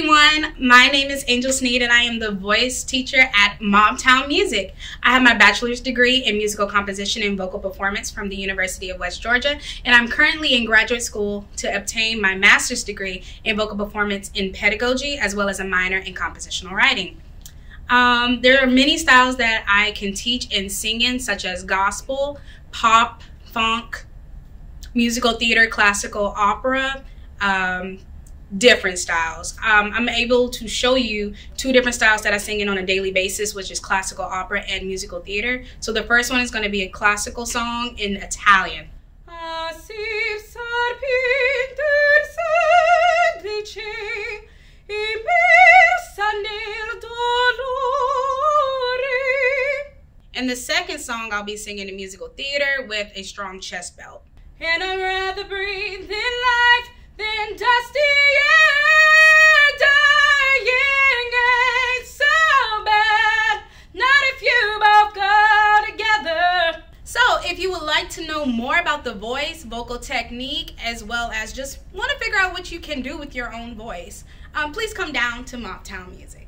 name is Angel Sneed and I am the voice teacher at Mobtown Music. I have my bachelor's degree in musical composition and vocal performance from the University of West Georgia, and I'm currently in graduate school to obtain my master's degree in vocal performance in pedagogy as well as a minor in compositional writing. Um, there are many styles that I can teach in singing, such as gospel, pop, funk, musical theater, classical opera, um, different styles. Um, I'm able to show you two different styles that I sing in on a daily basis, which is classical opera and musical theater. So the first one is going to be a classical song in Italian. And the second song I'll be singing in musical theater with a strong chest belt. And I'd rather breathe in life than dusty if you would like to know more about the voice, vocal technique, as well as just want to figure out what you can do with your own voice, um, please come down to Mobtown Music.